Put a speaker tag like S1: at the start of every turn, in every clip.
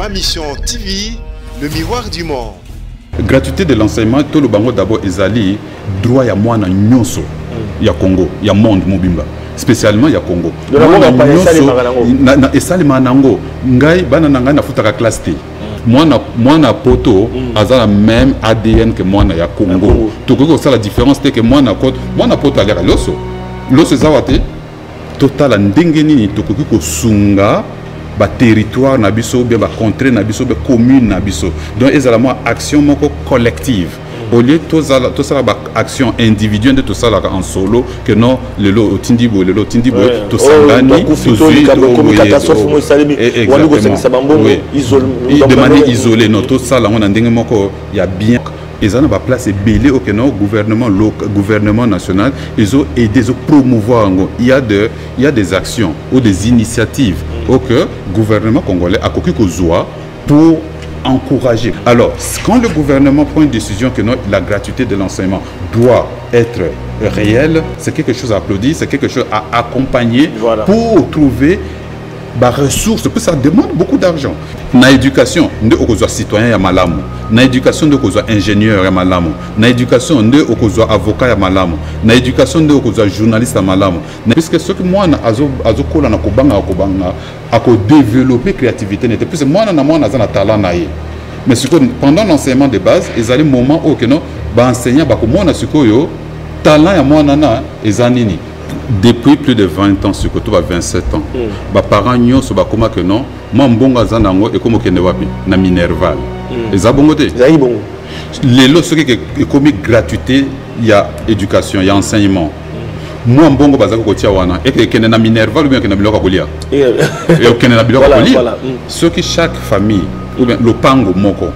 S1: Ma mission TV, le miroir du monde.
S2: gratuité de l'enseignement toloba yango d'abord ezali droit ya mwana nyonso. Ya congo ya monde mobimba. Spécialement ya congo. Mwana nyonso-
S3: esalemaka nango.
S2: ngai bana na ngai nafutaka classe te mwana mwana poto aza na même adn ke mwana ya congo. Tokoki kosala différence te ke mwana poto mwana poto aliaka loso. Loso ezawa te totala ndenge nini tokoki kosunga baterritoire na biso ou bien bacontré na biso bien commune na biso. Donc ezala mwa action moko collective. Au lieu tozala tosala baaction individuelle nde tosalaka en solo ke non lelo otindi boye lelo otindi boye tosangani
S3: Oh,
S2: de manière isolée non tosala yango na ndenge moko ya bien eza na baplace ebele oke no gouvernement local gouvernement national ezoaide ezopromouvoir yango il y a de il y a des actions ou des initiatives oke gouvernement congolais akoki kozwa pour encourager. Alors, quand le gouvernement prend une décision que non, la gratuité de l'enseignement doit être réelle, c'est quelque chose à applaudir, c'est quelque chose à accompagner
S3: Voilà.
S2: pour trouver ba ressources parce que ça demande beaucoup d'argent. Na éducation nde okozwa citoyen ya malamu. Na éducation nde okozwa ingénieur ya malamu. Na éducation nde okozwa avocat ya malamu. Na éducation nde okozwa journaliste ya malamu. Na- puisque soki mwana azo- azokola na kobanga kobanga akodévelopper créativité nete puisque mwana na mwana aza na talent na ye. Mais sikoyo pendant l'enseignement de base ezali moment oyo keno baenseignant bakomona sikoyo talent ya mwana na eza nini? Depuis plus de 20 ans to ba 27 ans baparent nyonso bakoma ke non mwa mbongo aza nango ekómi okende wapi? Na minerval. Eza bongo te? Lelo soki ekomi gratuité ya éducation ya enseignement mwa mbongo bazalaki kotia wana. Eke ekende na minerval ou bien ekende na biloko ya kolia?
S3: Eh,
S2: okende na biloko ya kolia.
S3: mm.
S2: soki chaque famille ou bien lopango moko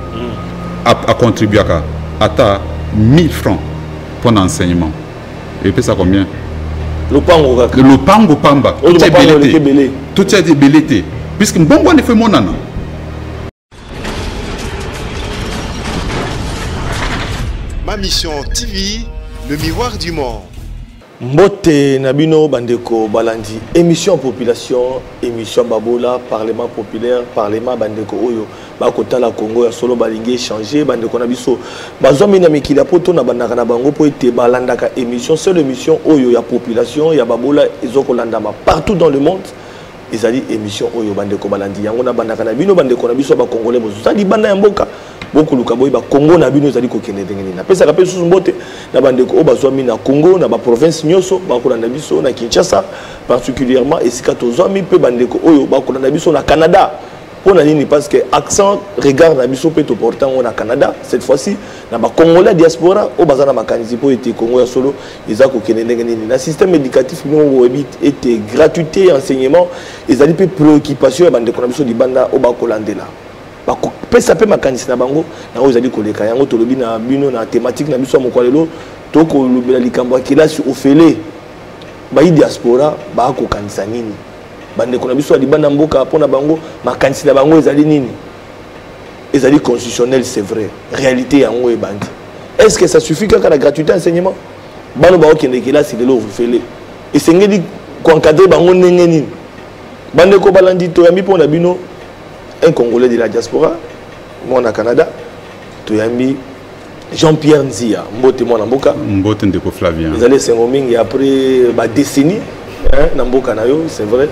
S2: a- acontribuaka ata 1000 francs mpo na enseignement. Epesa combien?
S3: Lopango kaka.
S2: Lopango pamba. Totia ebele te puisque mbongo wana efo emonana
S1: Ma mission TV, le miroir du monde.
S3: Mbote na bino bandeko balandi émission population émission babola parlement populaire parlement bandeko oyo bakotala congo ya solo balingi échanger bandeko na biso. Bazwami na mikili ya poto na bandaka na bango mpo ete balandaka émission seule émission oyo ya population ya babola ezokolandama partout dans le monde ezali émission oyo bandeko balandi. Yango na bandaka na bino bandeko na biso ya bakongolais bozoza libanda ya mboka bokoluka boyeba kongo na bino ezali kokende ndenge nini. Napesaka mpe susu mbote na bandeko oyo bazwami na congo na baprovince nyonso bakolanda biso na kinshasa particulièrement esika tozwami mpe bandeko oyo bakolanda biso na canada mpo na nini? Parce que accent regard na biso mpe toporta yango na canada cette fois-ci na bacongolais ya diaspora oyo baza na makanisi mpo ete congo ya solo eza kokende ndenge nini. Na système éducatif bino boyebi ete gratuité ya enseignement ezali mpe préoccupation ya bandeko na biso libanda oyo bakolandela. Bakopesa mpe makanisi na bango yango ezali koleka. Yango tolobi na bino na thématique na biso ya mokwa lelo tokolobela likambo ya kelasi ofele. Bayi diaspora bakokanisa nini bandeko na biso ya libanda mboka mpo na bango makanisi na bango ezali nini? Ezali constitutionnel c'est vrai. Réalité yango ebandi. Est ce que ça suffit kaka na gratuité enseignement? Bano baokende kelasi lelo ofele esengeli koencadre bango ndenge nini? Bandeko balandi toyambi mpo na bino un congolais de la diaspora mwana canada toyambi jean-pierre nzia mbote mwana mboka.
S2: Mbote ndeko flavien.
S3: Ezali esengo mingi après badécennie hein, na mboka na yo c'est vrai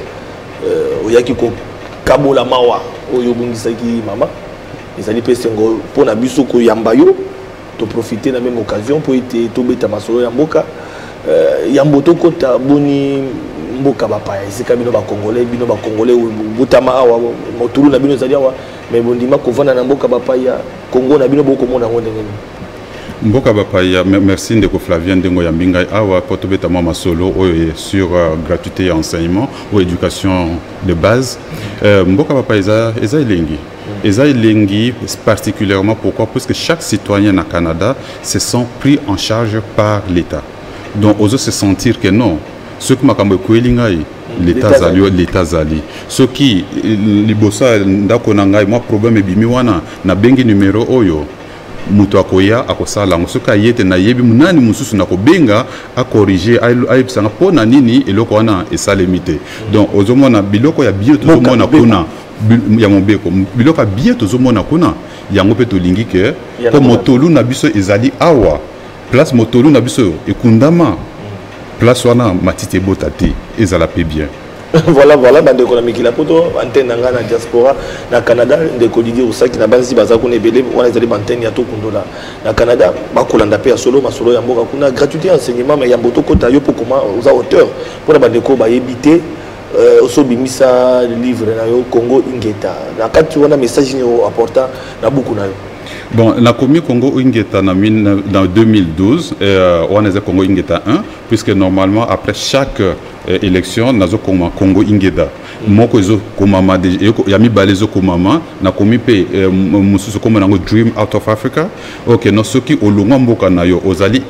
S3: oyaki kokabola mawa oyo obungisaki mama. Ezali mpe esengo mpo na biso koyamba yo. Toprofite na même occasion mpo ete tobeta masolo ya mboka. Euh, yambo tokɔta boni mboka bapaya. Esika bino bacongolais bino bacongolais oyo botama awa motulu na bino ezali awa. Mais bondima kovanda na mboka bapaya. Kongo na bino bokomona yango ndenge nini
S2: mboka bapaya me- merci ndeko flavien ndenge oyambi ngai awa mpo tobeta mwa masolo oyo sur uh, gratuité ya enseignement ou éducation de base. Uh, mboka bapaya eza, eza elengi. Eza elengi particulièrement pourquoi? Parce que chaque citoyen na canada se sent pris en charge par l'état. Donc ozo se sentir que non. Soki makambo ekweli ngai
S3: L'État
S2: l'état azali oyo l'état azali soki liboso ya ndako na ngai mwa problème ebimi wana nabengi numero oyo moto akoya akosala. Yango soki aye te nayebi nani mosusu nakobenga akorige ayebisanga. Mpo na nini eloko wana esalemi te. Donc ozomona biloko ya bio tozomona kuna. Ya mobeko. Biloko ya bien tozomona kuna. Yango mpe tolingi ke. Mpo motolu na biso ezali awa. Place motolu na biso ekundama. Place wana matiti ebota te. Ezala mpe bien
S3: voilà voilà bandeko na mikili ya poto antenne na ngai na diaspora na canada ndeko didier osaki na banzi kuna ebele wana ezali bantene ya tokundola. Na canada bakolanda mpe ya solo masolo ya mboka gratuité enseignement mais yambo tokota yo mpo koma oza auteur. Mpona bandeko bayebi te euh, osobimisa livre na yo congo ingeta. Na kati wana message nini oapporta na buku na yo.
S2: Bon, nakomi Congo Ingeta dans 2012, euh, on est Congo Ingeta 1, puisque normalement, après chaque euh, élection, nazo koma Congo Ingeta. Moko ezo komama, de- eko- yami balezo komama, nakomi pe euh, m- mususu koma nango Dream Out of Africa. Ok, no soki olongwa mboka na yo, ozali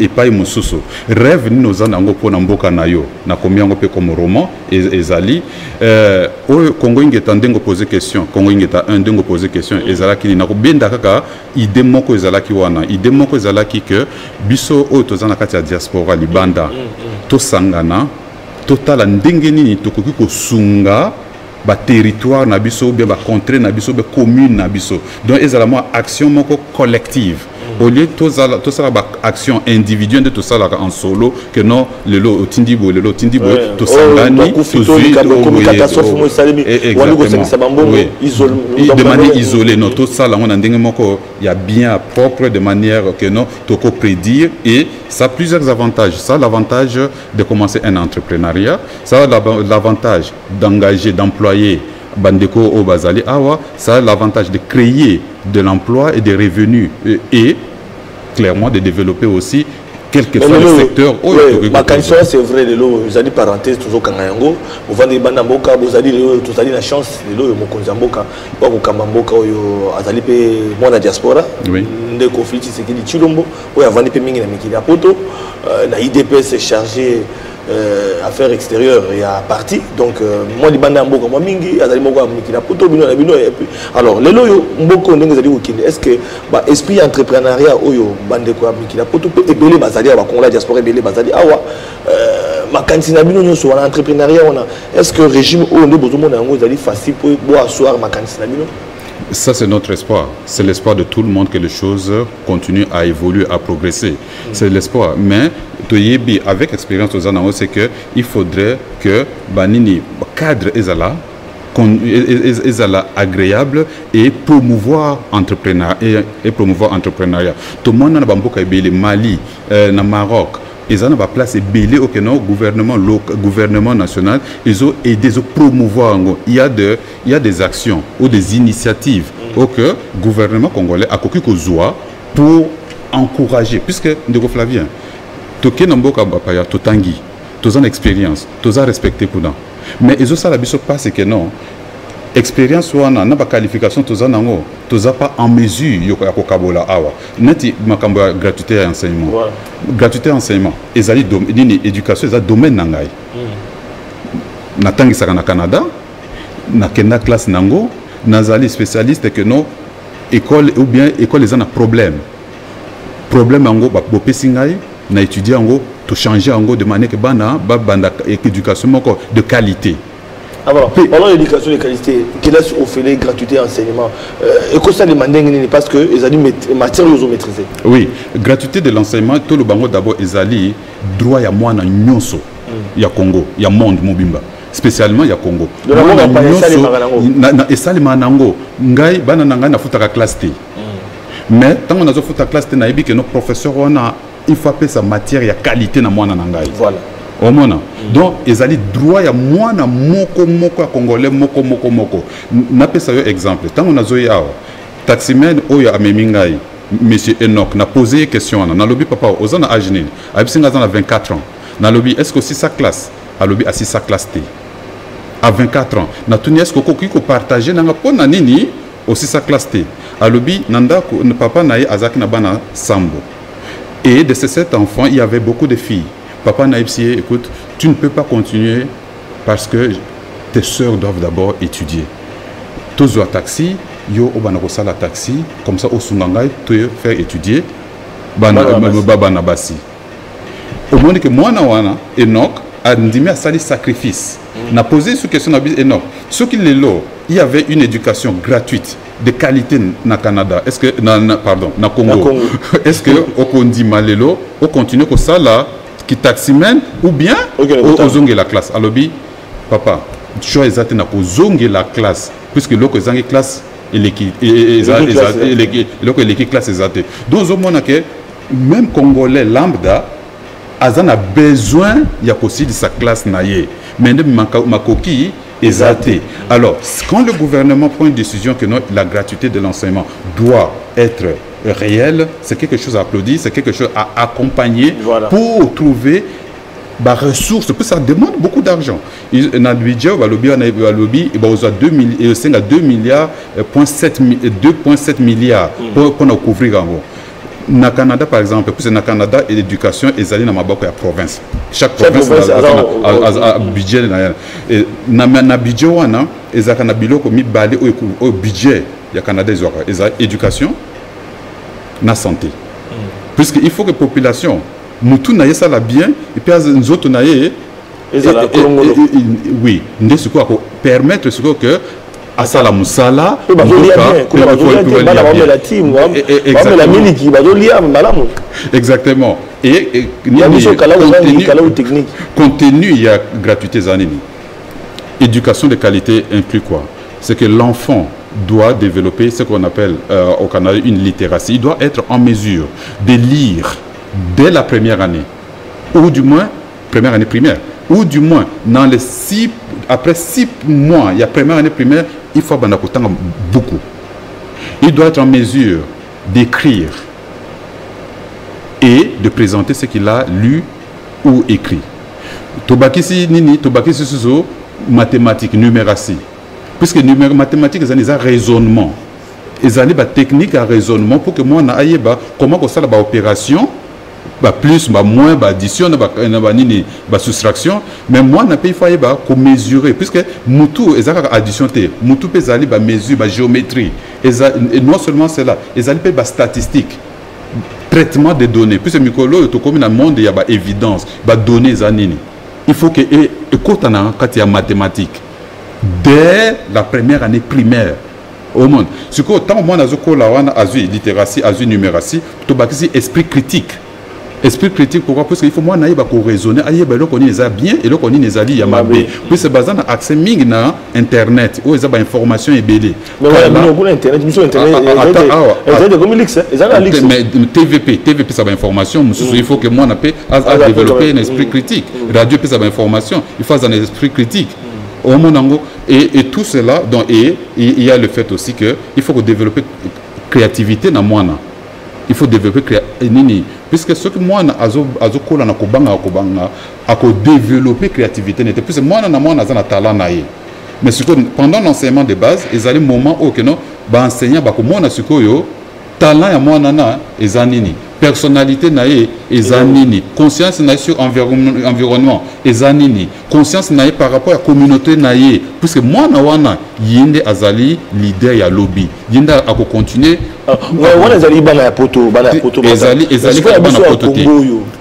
S2: epai mosusu. Rêve nini oza nango mpona mboka na yo? Nakomi yango mpe comme roman e- ezali. Euh, oyo kongo ingeta ndenge opose question kongo ingeta 1 ndenge opose question ezalaki nini? Nakobenda kaka ide moko ezalaki wana. Ide moko ezalaki ke biso oyo toza na kati ya diaspora libanda tosangana totala ndenge nini tokoki kosunga baterritoire na biso ou bien bacontré na biso ou bien commune na biso. Donc ezala mwa action moko collective au lieu tozala tosala baaction individuelle nde tosalaka en solo ke non lelo otindi boye lelo otindi boye tosangani de manière isolée non tosala yango na ndenge moko ya bien propre de manière que non toko prédire et ça a plusieurs avantages. Ça a l'avantage de commencer un entrepreneuriat ça a l'avantage d'engager d'employer bandeko oyo bazali awa ça a l'avantage de créer de l'emploi et des revenus et, et clairement de développer aussi quel que soit le secteur. Oyo
S3: makanisi wana c'est vrai lelo ezali parenthèse tozokanga yango. Bovandi banda mboka bozali lelo oyo tozali na chance lelo oyo mokonzi ya mboka. Bakokamba mboka oyo azali mpe mwana diaspora.
S2: Oui.
S3: ndeko félix tshisekedi tshilombo oyo avandi mpe mingi na mikili ya poto. Euh, na idps chargé euh, affaires extérieures ya parti donc euh, mwa libanda ya mboka mwa mingi azali moko ya poto bino na bino et puis alors lelo oyo mboka ndenge ezali kokende est ce que baesprit ya entrepreneuriat oyo bandeko ya mikili ya poto mpe ebele bazali awa bakongola diaspora ebele bazali awa euh, makanisi na bino nyonso wana entrepreneuriat wana est ce que régime oyo nde bozomona yango ezali facile mpo boassoir makanisi na bino?
S2: Ça, c'est notre espoir. C'est l'espoir de tout le monde que les choses continuent à évoluer, à progresser. C'est l'espoir. Mais, Toyebi, avec expérience aux Anao, c'est qu'il faudrait que Banini, cadre Ezala, ezala agréable et promouvoir entrepreneur et, promouvoir entrepreneuriat. Tout le monde dans Bamboka Ebele, Mali, na Maroc, ils ont une place belé au gouvernement local, gouvernement national ils ont aidé à promouvoir yango. il y a de il y a des actions ou des initiatives au que gouvernement congolais a kozwa pour encourager puisque ndeko Flavien toke na mboka bapaya totangi toza na expérience toza respecté kuna. Mais ezosala biso mpasi ke non expérience wana na baqualification toza nango toza pas en mesure yo- ya kokabola awa. Neti makambo ya gratuité ya enseignement.
S3: Voilà.
S2: gratuité ya enseignement ezali dom- nini éducation eza domaine na ngai. Natangisaka na canada nakenda classe nango nazali spécialiste ke no école ou bien école eza na problème. Problème yango ba- bopesi ngai na étudie yango tochange yango de manière ke bana babanda éducation moko de qualité.
S3: Alors, parlons d'éducation de qualité, quelle est offert gratuité enseignement euh, Et quoi ça demande parce que les animaux matières ils ont maîtrisé.
S2: oui. Gratuité de l'enseignement to lobango d'abord ezali droit ya mwana nyonso ya congo. Ya monde mobimba. Spécialement ya congo.
S3: Esalemaka nango.
S2: ngai bana na ngai nafutaka classe te mais ntango nazofuta classe te nayebi ke no professeur wana il faut apesa matière ya qualité na mwana na ngai.
S3: Voilà.
S2: omona. Donc ezali droit ya mwana moko moko ya congolais moko moko moko. Napesa yo exemple. Ntango nazoyi awa taximen oyo amemi ngai monsieur enoch napose ye question wana. Nalobi papa oza na age nini? Ayebisi ngai aza na 24 ans. Nalobi est ce que osisa classe alobi asisa classe te. À 24 ans. Natuni est ce que okoki kopartage nanga mpo na nini? Osisa classe te. Alobi na ndako papa na ye azalaki na bana sambo et de ces sept enfants, il y avait beaucoup de filles. Papa Naïpsié, écoute, tu ne peux pas continuer parce que tes sœurs doivent d'abord étudier. Tozo taxi, yo obana la taxi, comme ça au sungangai, tu faire étudier bana
S3: Bana basi.
S2: Au moins que moi wana Enoch andimi asali sacrifice na posé sur question na biso énorme soki lelo il y avait une éducation gratuite de qualité na canada. Est ce que na, na, pardon na congo,
S3: Na Congo.
S2: est ce que okondima lelo okontinue kosala kitaximen ou bien
S3: Okende
S2: o-
S3: kotanga.
S2: ozongela classe? Alobi papa choix eza te na kozongela classe puisque eloko ezangi classe eloko eleki classe eza te donc ozomona ke même congolais lambda aza na besoin ya kosilisa classe na ye. Mais nde makoki eza te. Alors quand le gouvernement prend une décision que non, la gratuité de l'enseignement doit être réelle c'est quelque chose à applaudir c'est quelque chose à accompagner
S3: Voilà.
S2: pour trouver ba ressources. Parce que ça demande beaucoup d'argent. Na budget balobi wana balobi bazwa 2 milli- esenga 2 milliards euh, point 7 mi- euh, 2.7 milliards pour pour na couvrir yango na canada par exemple puisque na canada l'éducation ezali na maboko ya province. Chaque province a- a- budget na ye na budget wana ezalaka na biloko mibale oyo budget ya canada ezwaka eza éducation na santé. Puisque il faut que population mutu na ye esala bien epuis nzoto na ye oui nde sikoyo akopermettre sikoyo ke asala mosala
S3: bazolia
S2: E- e- exactement.
S3: malamu.
S2: Et,
S3: technique.
S2: contenu il y a gratuité eza nini éducation de qualité inclut quoi? C'est que l'enfant doit développer ce qu'on appelle euh, au Canada une littératie. Il doit être en mesure de lire dès la première année ou du moins première année primaire ou du moins dans les six après six mois il y a première année primaire il faut abanda kotanga beaucoup il doit être en mesure d'écrire et de présenter ce qu'il a lu ou écrit. Tobakisi nini, tobakisi suzo mathématiques, numératie. Puisque numé- mathématiques, c'est un raisonnement. Des techniques à raisonnement pour que moi, na ayeba comment on ça la opération, ba plus, ba moins, ba addition, ba, na ba nini, ba soustraction. Mais moi, na pas il faut ayeba ko mesurer. Puisque mutu, ont addition te, mutu pe zali ba mesure, ba géométrie. Et non seulement cela, ils ont ba statistique. Traitement des données. Puisque mikolo oyo tokomi na monde ya baévidence badonnées eza nini? Il faut ke e- ekota na kati ya mathématique. Dès la première année primaire omona sikoyo ntango mwana azokola wana azwi littératie azwi numératie tobakisi esprit critique esprit critique pourquoi? Parce que il faut mwana ayeba koraisonner ayeba eloko nini eza bien eloko nini ezali ya mabe puisque baza na accès mingi na internet oyo eza bainformation ebele
S3: na
S2: tvp tv epesa bainformation mosusu il faut que mwana mpe adéveloppe
S3: pe-
S2: un esprit critique. Radio epesa bainformation il faut aza un esprit critique. Omona yango et, et tout cela donc et, et il y a le fait aussi que il faut que développer créativité na mwana il faut développer nini. Puisque soki mwana azo- azokola na kobanga kobanga akodévelopper créativité nete puisque mwana na mwana aza na talent na ye. Mais pendant l'enseignement de base ezali moment oyo keno baenseignant bakomona sikoyo talent ya mwana na eza nini personnalité na ye eza nini? Conscience na ye sur environnement, eza nini? Conscience na ye par rapport ya communauté na ye. Puisque mwana wana ye nde azali leader ya lobby. Ye nde akocontinue
S3: wana ezali bana ya poto bana ya poto
S2: ezali ezali kaka
S3: ya
S2: poto te?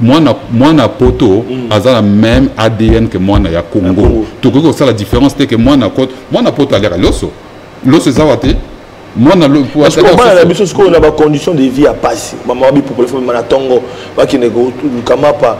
S2: Mwana mwana poto aza na même adn ke mwana ya congo. Tokoki kosala différence te ke mwana poto mwana poto aleka loso. Loso eza wa te mwana lo- po-
S3: parce que
S2: atali
S3: bana na
S2: asusu.
S3: biso sikoyo na bacondition de vie ya pasi bamama bipopole fo bima na ntongo bakende kokamapa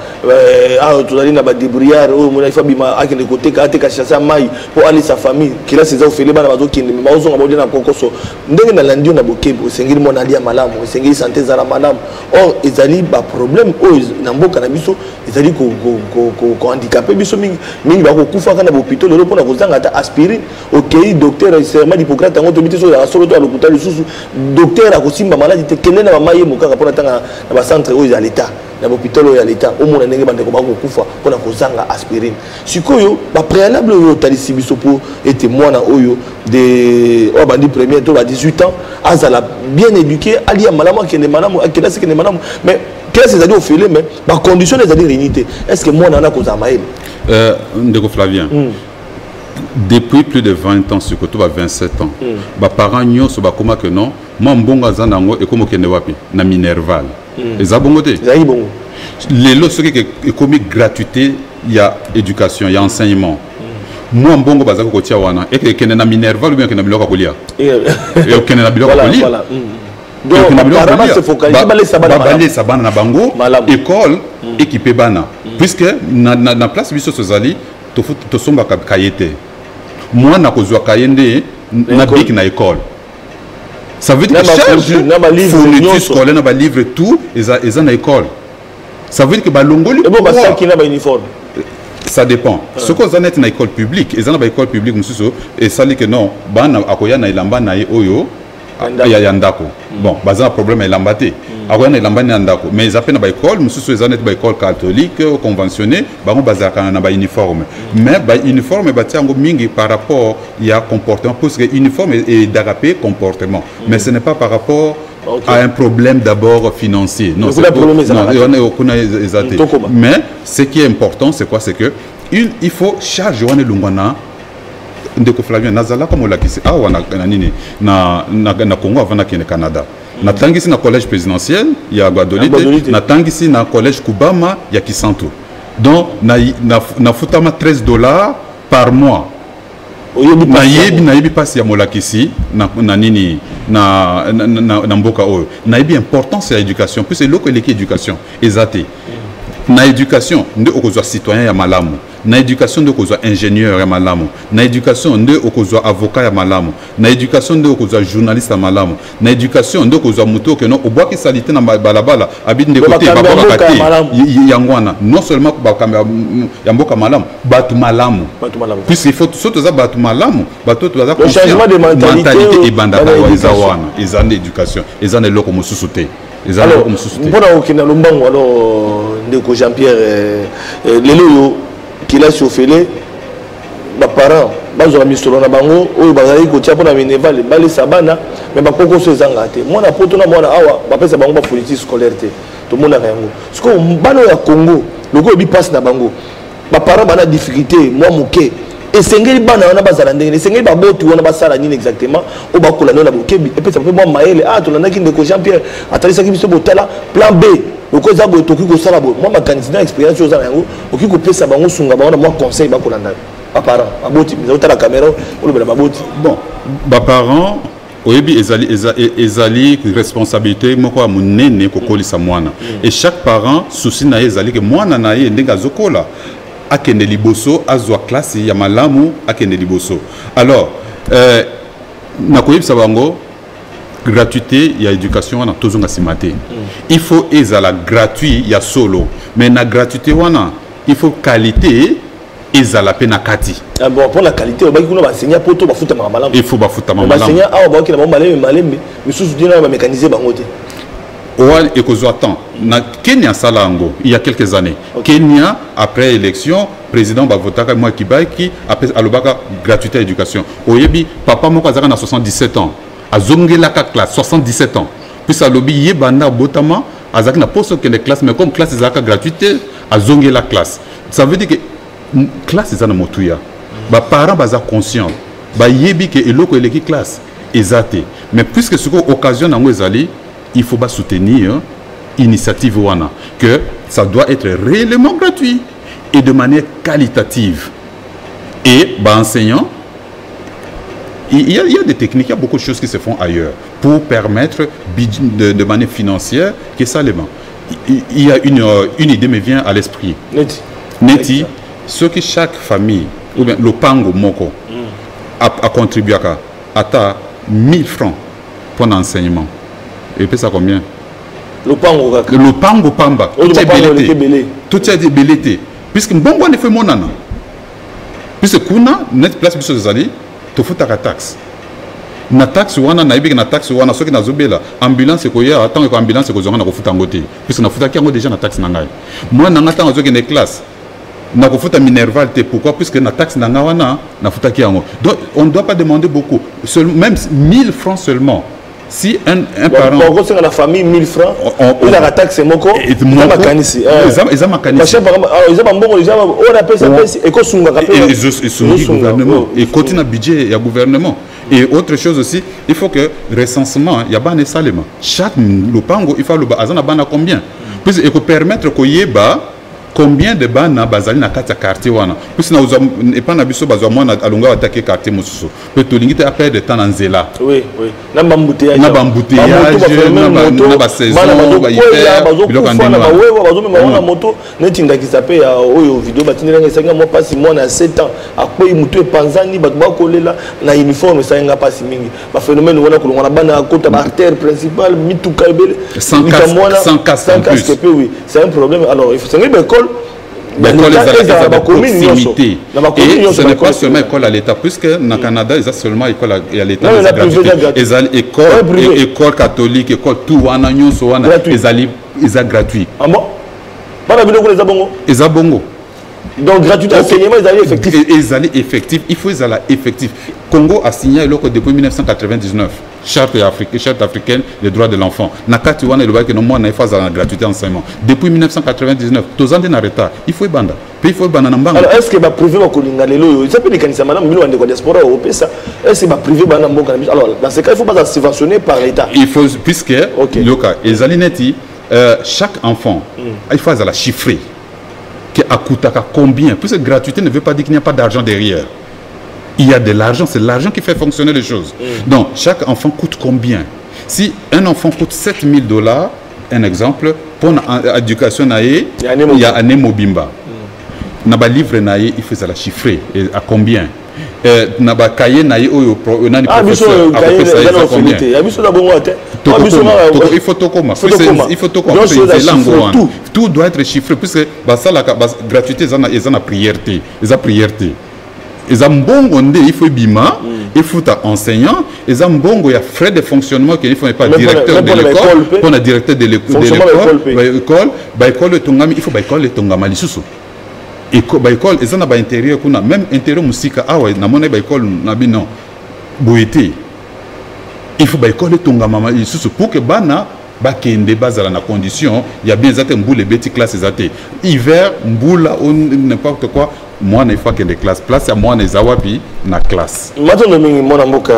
S3: awa tozali na badebriare oyo mona ifa bima akende koteka ateka chasse ya mai mpo alisa famille. Kelasi eza ofele bana bazokende me bazozonga baolia na kokoso. Ndenge nalandi yo na bokebi osengeli mwana alia malamu osengeli sante ezala malamu. Or ezali baproblème oyo na mboka na biso ezali kohandikape biso mingi. Mingi bakokufaka na bopito lelo mpona kozanga ata aspirine. Okei docteur serment d'hippocrate yango tobi te so ozalaka solo to alokuta lisusu docteur akosimba maladi te kende na bama yemo kaka mpona tanga na bacentre oyo ya leta na bahôpital oyo ya leta omona ndenge bandeko bakokufa mpona kozanga aspirine. Sikoyo bapréalable oyo otalisi biso mpo ete mwana oyo de oyo bandi première to ba 18 ans azala bien éduqué alia malamu akende malamu akelasi kende malamu. Mais kelasi ezali ofele mais bacondition ezali réuni te. Est ce que mwana wana kozala mayele
S2: Euh, ndeko flavien depuis plus de 20 ans to ba 27 ans baparent nyonso bakomaki non mwa mbongo aza nango ekomi okende wapi? Na minerval. Eza bongo te? Lelo soki ekomi gratuité ya éducation ya enseignement mwa mbongo bazalaki kotia wana eke ekende na minerval ubien ekende na biloko ya kolia?
S3: Et-
S2: okende na biloko ya kolia.
S3: voilà. Mm. Donc, baparents base focaliser balesa bana
S2: na bango
S3: Malamu.
S2: école équipe bana. Puisque na, place biso tozali tofu- tosombaka kaye te mwana kozwa kaye nde na biki na école. Ça veut dire
S3: Na
S2: que
S3: ba
S2: charge
S3: fourniture, na ba livre
S2: fourniture
S3: nyonso.
S2: scolaire na balivre tout eza eza na école. Ça veut dire que balongoli ça dépend. Soki oza neti na école publique eza na baécole publique mosusu esali ke non bana akoya na elamba na ye oyo
S3: Ya ndako.
S2: bon baza na problème ya elamba te. Akoya na elamba ya ndako mais eza mpe na baécole mosusu eza neti baécole catholique conventionné bango bazalaka na bauniforme mais bauniforme batia yango mingi par rapport ya comportement parce que uniforme edaka mpe comportement. Mais ce n'est pas par rapport
S3: Ok.
S2: à un problème d'abord financier. Non c'est wana- mais ce qui est important c'est quoi? C'est que une, il faut charge wana elongwa na ndeko flavien nazalaka molakisi awa na, na nini? Na, na, na congo avant nakende canada natangisi na collège présidentiel ya
S3: Guadolite.
S2: natangisi na collège kubama ya kisantu donc nafutama na, nafutama 13 dollars par mois. Nayebi nayebi mpasi ya molakisi na, na nini na, na, na, na mboka oyo. Nayebi importance ya éducation puisque eloko eleki éducation eza te. Na éducation nde okozwa citoyen ya malamu na éducation nde okozwa ingénieur ya malamu. Na éducation nde okozwa avocat ya malamu. Na éducation nde okozwa journaliste ya malamu. Na éducation nde okozwa moto okeno obwakisali te na ba- balabala abi ndeko te babwakaka te yango wana non seulement bakambi ya- mboka malamu bato malamu. Puisque il faut so toza bato malamu bato toza
S3: changement de mentalité oyo,
S2: ebandaka awa eza
S3: éducation.
S2: wana. Eza na éducation. Eza na eloko mosusu te. Eza na eloko mosusu te.
S3: mpona kokende na lombango alors ndeko jean pierre eh, eh, lelo oyo kilasi ofele baparent bazwaka misolo na bango oyo bazalaki kotia mpona minevale balesa bana me bakokoso ezanga te mwana poto na mwana awa bapesa bango bapolitique scolaire te tomonaka yango sikoyo bana oyo ya congo. Lokoyo oyebi mpasi na bango. Baparent bana difficulté mwa moke esengeli bana wana bazala ndenge esengeli baboti wana basala nini exactement. Oyo bakola nao na bokebi epesa mpe mwa mayele a tolandaki ndeko jean pierre atalisaki biso botala plan b loko eza boye tokoki kosala boye. Mwa makanisi na expérience oyo oza na yango okoki kopesa bango sunga bango na mwa conseil bakolanda baparent baboti otala caméra olobela baboti
S2: bon baparent oyebi ezali, eza, e- ezali responsabilité moko ya monene kokolisa mwana. Et chaque parent susi na ye ezali ke mwana na ye ndenge azokola. Akende liboso azwa klase ya malamu akende liboso. Alors euh, nakoyebisa bango gratuité ya éducation wana tozonga nsima te il faut ezala gratuit ya solo. Mais na gratuité wana il faut qualité ezala mpe na kati.
S3: Ah bon mpo na qualité obaki kuna basenya poto bafutamaka malamu
S2: il faut bafutama malamu
S3: basenya awa baoki na bango malembe malembe misusu dina bamécanize bango te
S2: owa ekozwa temps. Na kenya asala yango il y a quelques années. Kenya après élection président bavotaka mwa kibaki alobaka gratuité ya éducation oyebi papa moko azalaka na 77 ans azongelaka classe 77 ans. Puis alobi ye banda abotama azalaki na poso okende classe mais comme classe ezalaka gratuité azongela classe. Ça veut dire que mm, classe eza na motuya baparent baza conscient bayebi ke eloko eleki classe eza te mais puisque sikoyo occasion nango ezali il faut bas soutenir initiative wana que ça doit être réellement gratuit et de manière qualitative. Et bah, enseignant il y, a, il y a des techniques, il y a beaucoup de choses qui se font ailleurs pour permettre de, de manière financière que ça les. Il, il y a une, euh, une idée me vient à l'esprit.
S3: neti.
S2: Neti, ce que chaque famille, ou bien le pango moko, a, a contribué à, à 1000 francs pour l'enseignement. Et puis ça combien?
S3: Lopango kaka.
S2: Le pango pamba, tout est
S3: ebele
S2: tout est belleté. Puisque mbongo wana efo emonana puisque kuna net place biso ezali tofutaka taxe na taxe wana nayebiki na taxe wana soki nazobela ambulance ekoya ntango eko ambulance ekozwanga na kofuta yango te. Puisque nafutaki yango déjà na taxe na ngai. Mwana na ngai ntango azokende classe nakofuta minerval te. Pourquoi? Puisque na taxe na ngai wana nafutaki yango. Donc on ne doit pas demander beaucoup. Seul, même 1000 francs seulement si un, un parent
S3: okosenga na famille 1000 francs.
S2: On- on-
S3: ezaka taxe moko.
S2: Et-
S3: eza makanisi
S2: eza- eza makanisi
S3: eza bambongo eza oyo napesa pesi ekosungaka
S2: esungi gouvernement. et continue budget ya gouvernement. Et autre chose aussi il faut que recensement ya bana esalema chaque lopango aza na bana combien? Puis ekopermettre koyeba combien de bana bazali na kati ya quartier wana? Pusi na ozwa epa na biso bazwa mwana alonga atake quartier mosusu. Mpe tolingi te aperdre temps na nzela.
S3: Oui oui. Na bambouteillage.
S2: Na bambouteillage, na ba- na basaison, bahiver, biloko ndenge
S3: na
S2: wana.
S3: bawewa bazomema ngo na
S2: Mm.
S3: moto neti ndakisa mpe ya oyo video batindelanga esangi mwa mpasi mwana ya 7 ans akwei motu epanzani bato bakolela na uniforme esangi nga mpasi mingi baphénomène wana kolongwa na bana akota baartère principale mituka ebele
S2: Sans
S3: likambo
S2: casque-
S3: wana-
S2: sans casque
S3: sans
S2: en plus.
S3: casque pe oui. C'est un problème. Alors il faut sengi baécole
S2: baekole ezala de
S3: bacommune nyonso
S2: proximité. et ce n'est pas seulement école à l'état puisque na canada eza seulement école à- ya l'état eza gratuité. ezali école école catholique école tout wana nyonso wana
S3: Gratuit.
S2: ezali eza gratuit.
S3: Ah bon? Bana bino kuna eza bongo
S2: eza bongo
S3: donc gratuité enseignement ezali effectif
S2: ezali effectif il faut ezala effectif congo a signé eloko depuis 1999 charte Afrique, charte africaine des droits de l'enfant. Na kati wana elobaki no mwana ifo azala na gratuité enseignement. Depuis 1999 toza nde na retard. Il faut ebanda mpe ebanda na
S3: alors est ce que baprivé bakolinga lelo oyo? Eza mpe likanisa malamu bino bandeko ya diaspora opesa. Est ce que baprivé bana na mboka na biso? Alors dans ce cas il faut baza subventionné par l'état.
S2: Il faut puisque
S3: Ok.
S2: yoka ezali neti euh, chaque enfant il faut azala chiffré ke akutaka combien? Puisque gratuité ne veut pas dire qu'il n'y a pas d'argent derrière. Il y a de l'argent c'est l'argent qui fait fonctionner les choses. Donc chaque enfant coûte combien? Si un enfant coûte 7000 dollars un exemple pour na éducation na ye
S3: Ya ane mobimba.
S2: na balivre na ye il faut ezala chiffré et à combien? Na bakaye na ye oyo nani il faut tokoma. il tokoma. yango wana.
S3: tout.
S2: doit être chiffré puisque basalaka gratuité eza na prière te eza prière te eza mbongo nde ebima efuta enseignant. Eza mbongo ya frais de fonctionnement ke pas
S3: Même
S2: directeur de l'école. mpona directeur de l'école. baécole etongami il faut baécole etongama lisusu Baécole eza na baintérieur kuna. Même intérieur mosika awa namoni baécole na bino. Boye te il faut baécole etongama lisusu pour que bana bakende bazala na condition ya bien eza te. Mbula ebeti classe eza te. Hiver mbula n'importe quoi mwana il faut akende classe place ya mwana eza wapi na classe.
S3: Matondo mingi mwana mboka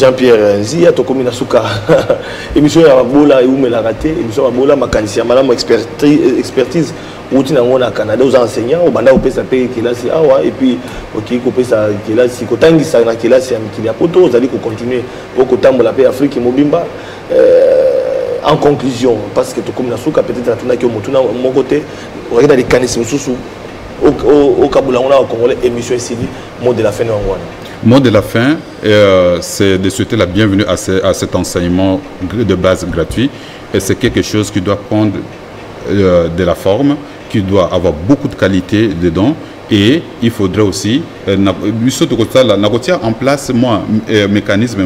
S3: jean pierre nzia tokomi na suka. Émission ya babola eumelaka te émission ya babola makanisi ya malamu experti- expertise uti nango na canada oza enseignant obanda kopesa mpe kelasi awa epuis okei kopesa kelasi kotangisa na kelasi ya mikili ya poto ozali kocontinue po kotambola mpe afrique mobimba. Euh, en conclusion parce que tokomi na suka peut-être natunaki yo motuna moko te okaki na okabula yango na bacongolais émission esili mot de la fin
S2: Mot de la fin, euh, c'est de souhaiter la bienvenue à, ce- à cet enseignement de base gratuit. Et c'est quelque chose qui doit prendre euh, de la forme, qui doit avoir beaucoup de qualité dedans. Et il faudrait aussi, euh, nakotia en place moi mécanisme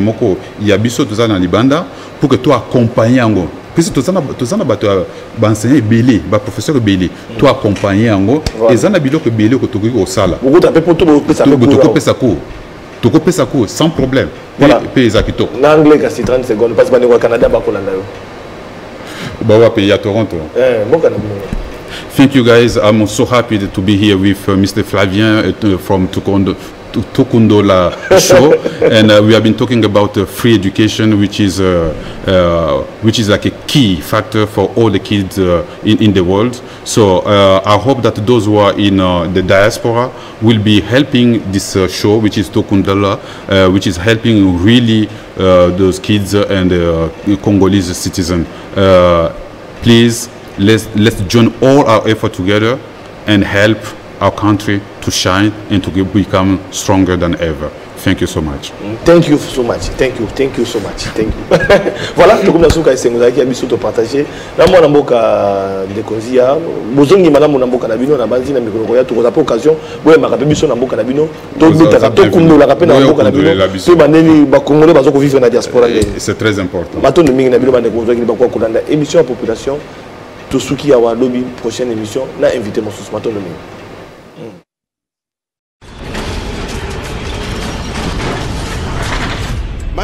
S2: ya biso toza na libanda pour que toi accompagner yango puisque toza na toza na bato ya baenseignant ebele baprofesseur ebele to accompagner yango eza na biloko ebele ko tokoki kosala. Tokopesa tokopesa sans problème.
S3: Voilà.
S2: mpe eza kitoko.
S3: Na anglais kasi 30 secondes parce bandeko ya canada bakolanda yo.
S2: Bawa pe ya toronto.
S3: Eh, mboka na bino
S2: thank you guys. I'm so happy to be here with uh, mr flavien uh, from Tukondo, Tu- Tukundola show. And uh, we have been talking about uh, free education which is uh, uh, which is like a key factor for all the kids uh, in, in the world. So uh, i hope that those who are in uh, the diaspora will be helping this show which is Tukundola uh, which is helping really uh, those kids and uh, congolese citizens uh, please let's let's join all our effort together and help our country to shine and to become stronger than ever. Thank you so much.
S3: thank you so much. Thank you. Thank you so much. Thank you. Voilà tokomi na suka esengo ezalaki ya biso topartage. Na mwana mboka ndeko nzia bozongi malamu na mboka na bino na banzi na mikolo koya tokozwa mpe occasion. Boyembaka mpe biso na mboka na bino tobetaka tokundolaka mpe na mboka na bino. mpe bandeni bakongolais baza kovivre na diaspora ndeni
S2: C'est très important.
S3: matondo mingi na bino bandeko ozwaki bakoka kolanda émission ya population. Tosuki awa lobi prochaine émission. Na invité mosusu matondo mingi